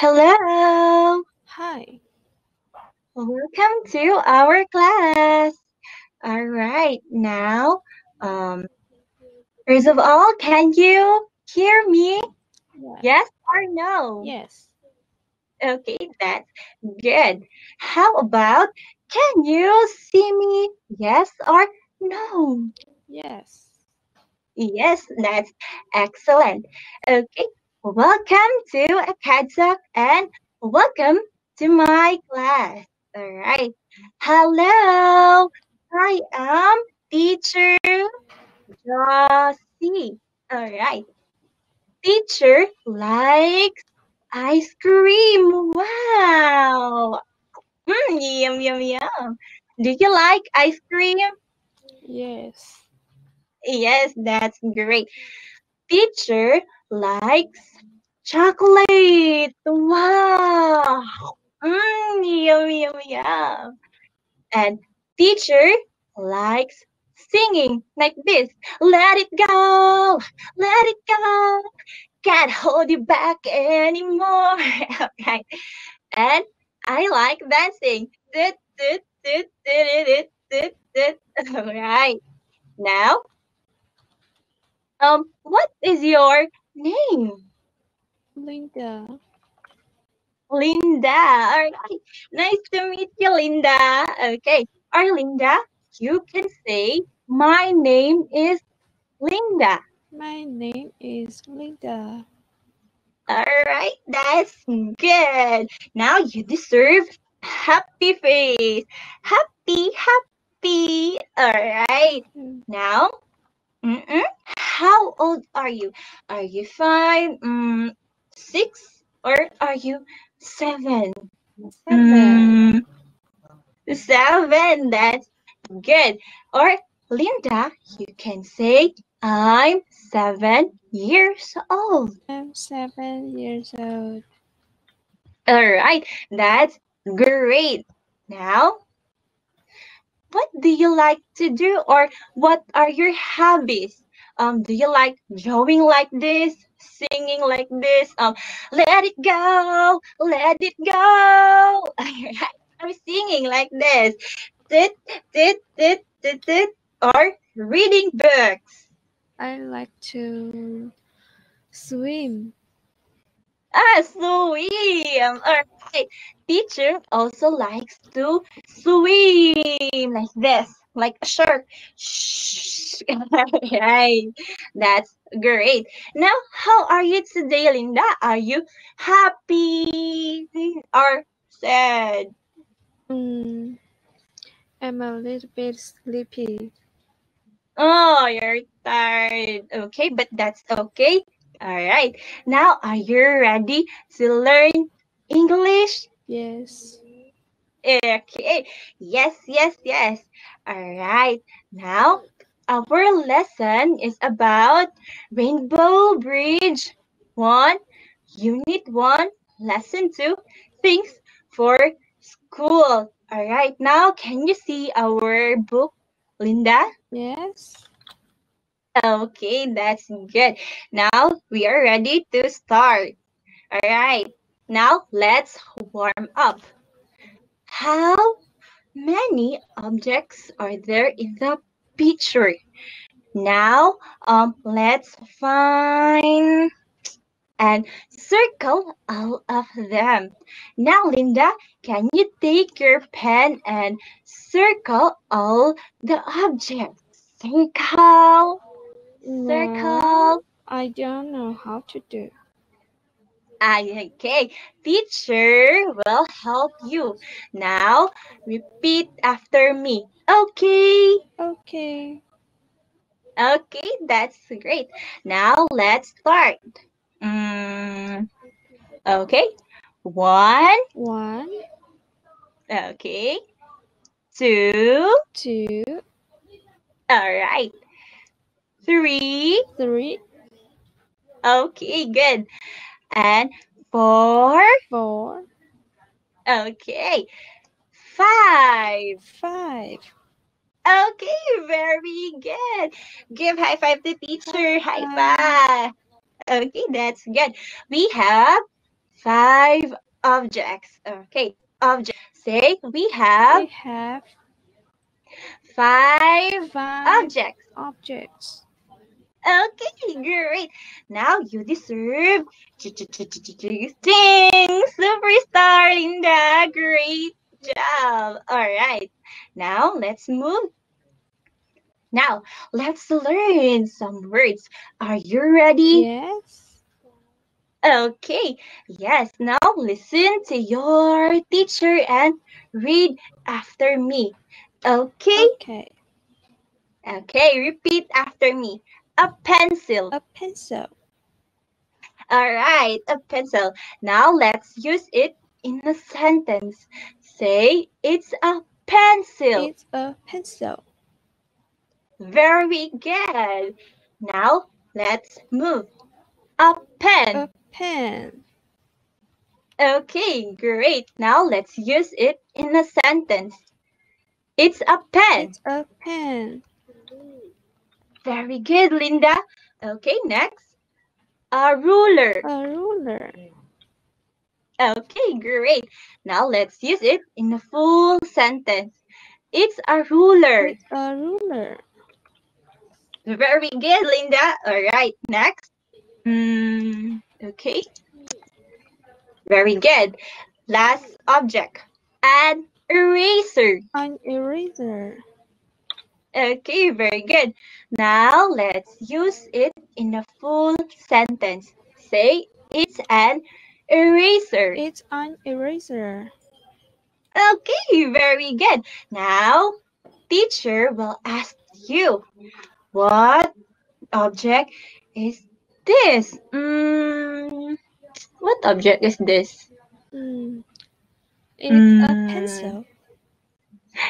Hello. Hi. Welcome to our class. All right. Now, um, first of all, can you hear me? Yeah. Yes or no? Yes. Okay, that's good. How about can you see me? Yes or no? Yes. Yes, that's excellent. Okay, welcome to a ACADSOC and welcome to my class. All right. Hello, I am teacher Josie. All right. Teacher likes ice cream. Wow. Mm, yum, yum, yum. Do you like ice cream? Yes. Yes, that's great. Teacher likes chocolate. Wow. Mm, yum, yum, yum. And teacher likes singing like this. Let it go. Let it go. Can't hold you back anymore. okay. And I like dancing. All right. Now, um, what is your name? Linda. Linda. All right. Nice to meet you, Linda. Okay. Or Linda, you can say, my name is Linda. My name is Linda. All right. That's good. Now you deserve happy face. Happy, happy. All right. Mm, Now, mm-mm, how old are you? Are you five, mm, six, or are you seven? Seven. Mm, seven. That's good. Or Linda, you can say, I'm seven years old. I'm seven years old. All right. That's great. Now, what do you like to do or what are your hobbies? Um, do you like drawing like this, singing like this? Um, let it go, let it go. I'm singing like this. Dit, dit, dit, dit, dit, or reading books. I like to swim. Ah, swim. All right. Teacher also likes to swim like this, like a shark. Shh. right. That's great. Now, how are you today, Linda? Are you happy or sad? Mm, I'm a little bit sleepy. Oh, you're tired. Okay, but that's okay. All right. Now, are you ready to learn English? Yes. Okay. Yes, yes, yes. All right. Now, our lesson is about Rainbow Bridge 1, Unit 1, Lesson 2, Things for School. All right. Now, can you see our book, Linda? Yes. Okay, that's good. Now, we are ready to start. All right. Now, let's warm up. How many objects are there in the picture? Now, um, let's find and circle all of them. Now, Linda, can you take your pen and circle all the objects? Circle, No, circle. I don't know how to do. Ah, Okay, teacher will help you. Now, repeat after me. Okay. Okay. Okay, that's great. Now let's start. Mm, okay. One. One, Okay. Two. two, All right. Three. three, Okay, good. And four. four, Okay. Five. five. Okay, very good. Give high five to teacher. High five. Okay, that's good. We have five objects. Okay, objects. Say we have We have five five objects. objects. Okay, great. Now you deserve ding superstar Linda. Great job. All right. Now let's move. Now let's learn some words. Are you ready? Yes. Okay. Yes. Now listen to your teacher and read after me. Okay. Okay. Okay. Repeat after me. A pencil. A pencil. All right, a pencil. Now let's use it in a sentence. Say, it's a pencil. It's a pencil. Very good. Now let's move. A pen. A pen. Okay, great. Now let's use it in a sentence. It's a pen. It's a pen. Very good, Linda. Okay, next. A ruler. A ruler. Okay, great. Now let's use it in a full sentence. It's a ruler. It's a ruler. Very good, Linda. All right, next. Mm, okay. Very good. Last object. An eraser. An eraser. Okay, very good. Now let's use it in a full sentence. Say it's an eraser. It's an eraser. Okay, very good. Now, teacher will ask you, what object is this? Mm, what object is this? Mm. It's a Mm. pencil.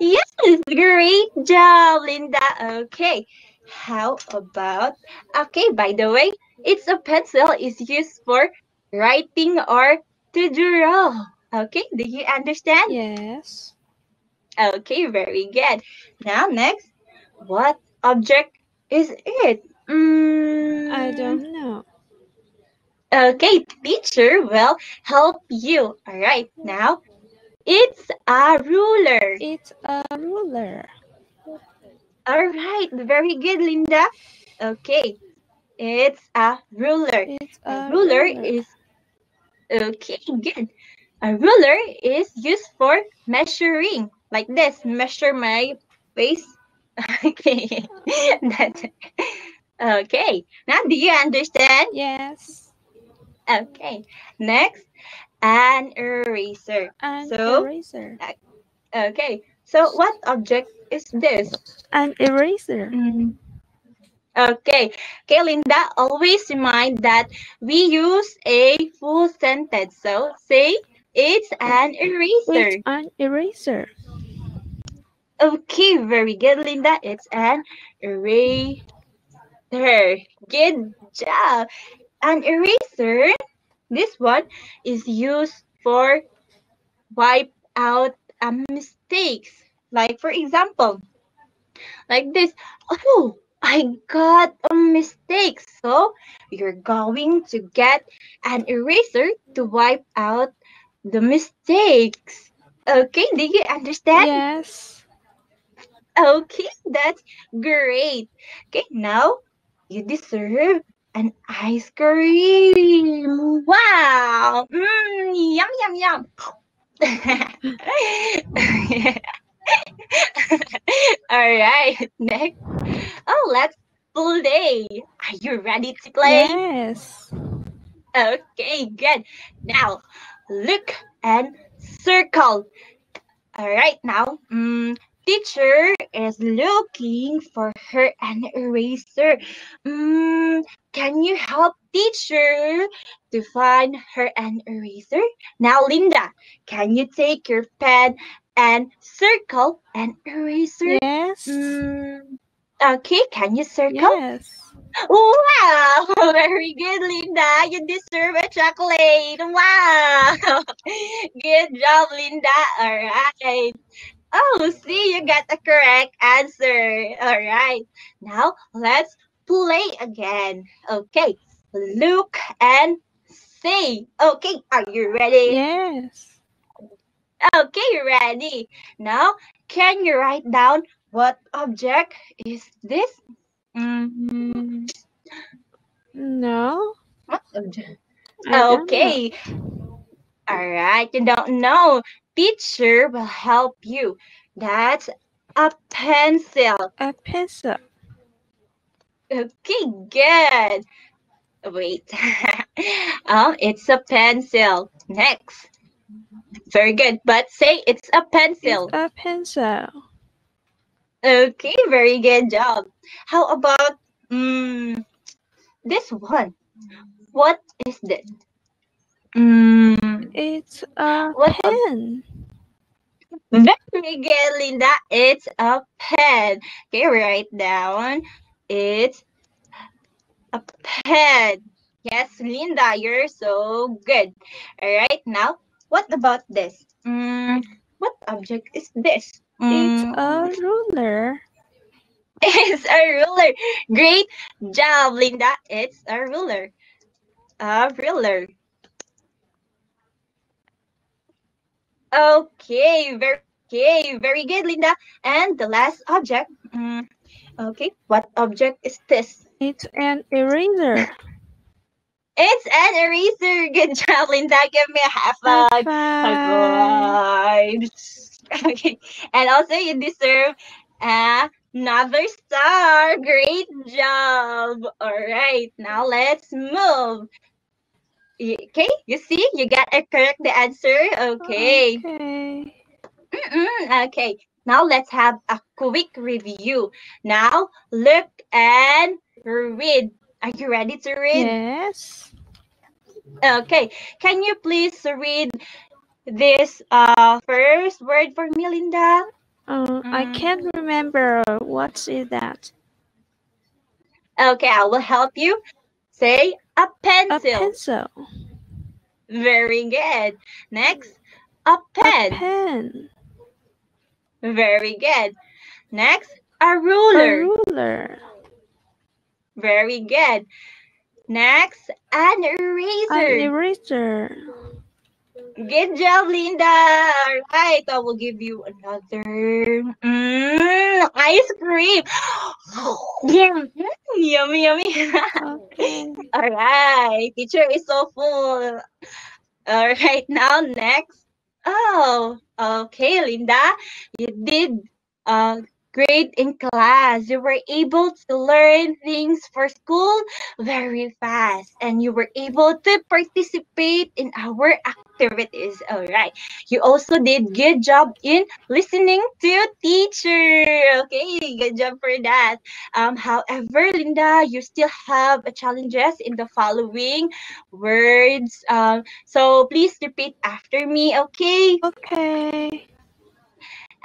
Yes, great job, Linda. Okay, how about, okay, by the way, it's a pencil is used for writing or to draw. Okay, do you understand? Yes. Okay, very good. Now next, what object is it? Mm, I don't know. Okay, teacher will help you. All right, now it's a ruler. It's a ruler. All right, very good, Linda. Okay, it's a ruler. It's A a ruler is okay, good. A ruler is used for measuring, like this. Measure my face. Okay, that's okay. Now, do you understand? Yes. Okay. Next, an eraser. An So? eraser. Okay. So, what object is this? An eraser. Mm. Okay. Okay, Linda, always remind that we use a full sentence. So, say, it's an eraser. It's an eraser. Okay, very good, Linda. It's an eraser. Good job. An eraser, this one is used for wipe out uh, mistakes. Like, for example, like this. Oh, I got a mistake. So, you're going to get an eraser to wipe out the mistakes. Okay, do you understand? Yes. Okay, that's great. Okay, now you deserve an ice cream. Wow. Mm, yum, yum, yum. All right, next. Oh, let's play. Are you ready to play? Yes. Okay, good. Now, look and circle. All right, now, mm, teacher is looking for her an eraser. Mm, can you help teacher to find her an eraser? Now, Linda, can you take your pen and circle an eraser? Yes. Mm, okay, can you circle? Yes. Wow, very good, Linda. You deserve a chocolate. Wow. Good job, Linda. All right. Oh, see, you got the correct answer. All right. Now, let's play again. Okay. Look and say. Okay, are you ready? Yes. Okay, ready. Now, can you write down what object is this? Mm, No. what object? Okay. All right, you don't know. Teacher will help you. That's a pencil. A pencil. Okay, good. Wait. um, it's a pencil. Next. Very good. But say it's a pencil. It's a pencil. Okay, very good job. How about mm, this one? What is this? Mm, It's a What a- pen. Very good, Linda. It's a pen. Okay, write down. It's a pen. Yes, Linda, you're so good. All right, now, what about this? Mm, what object is this? It's Mm, a ruler. It's a ruler. Great job, Linda. It's a ruler. A ruler. Okay, very okay, very good, Linda. And the last object. mm, okay, what object is this? It's an eraser. It's an eraser. Good job, Linda. Give me a half five. High five. Okay, and also you deserve another star. Great job. All right, now let's move. Okay, you see, you got a correct the answer. Okay. Okay. Mm-mm, okay. Now let's have a quick review. Now look and read. Are you ready to read? Yes. Okay. Can you please read this uh first word for me, Linda? Uh, I Mm. can't remember what is that. Okay, I will help you. Say a A pencil. pencil. Very good. Next, a pen. A pen. Very good. Next, a A ruler. ruler. Very good. Next, an An eraser. eraser. Good job, Linda. All right, I will give you another mm, ice cream. Yum, yummy, yummy. Okay. All right, teacher is so full. All right, now next. Oh, okay, Linda, you did uh great in class. You were able to learn things for school very fast, and you were able to participate in our activities. All right, you also did good job in listening to teacher. Okay, good job for that. Um, however, Linda, you still have challenges in the following words. Um, so please repeat after me, okay? Okay.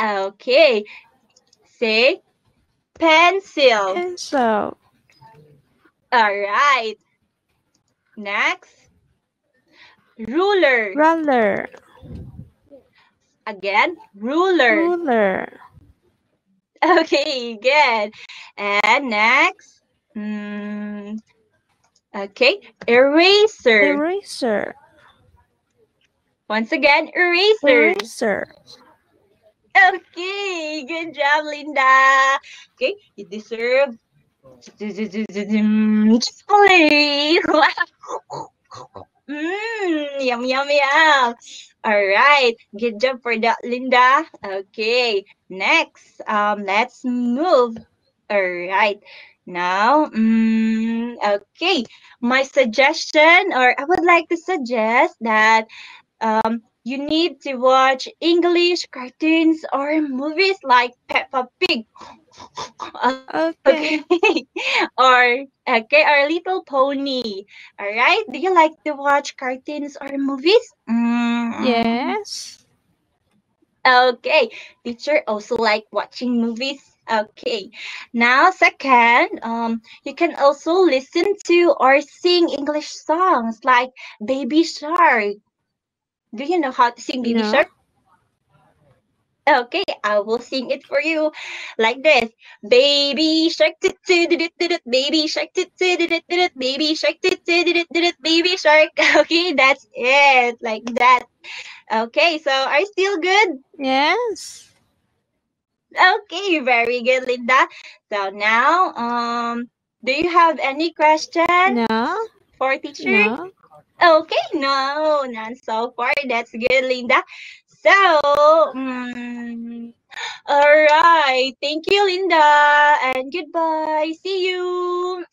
Okay. Say pencil. Pencil. All right. Next. Ruler. Ruler. Again, ruler. Ruler. Okay, good. And next. mm, okay, eraser. Eraser. Once again, eraser. Eraser. Okay, good job, Linda. Okay, you deserve chocolate. Mmm, yum, yum, yum. All right, good job for that, Linda. Okay, next, um, let's move. All right, now, mm, okay, my suggestion, or I would like to suggest that um, you need to watch English cartoons or movies like Peppa Pig. Okay. Okay. or okay, or Little Pony. All right. Do you like to watch cartoons or movies? Mm, Yes. Okay. Teacher also like watching movies. Okay. Now, second, um, you can also listen to or sing English songs like Baby Shark. Do you know how to sing Baby No. Shark? Okay, I will sing it for you like this. Baby shark, toot, baby shark, toot toot, baby shark, toot toot, baby shark. Okay, that's it, like that. Okay, so are you still good? Yes. Okay, very good, Linda. So now, um, do you have any question No. for teacher? No. Okay, no, none so far. That's good, Linda. So, mm, all right. Thank you, Linda, and goodbye. See you.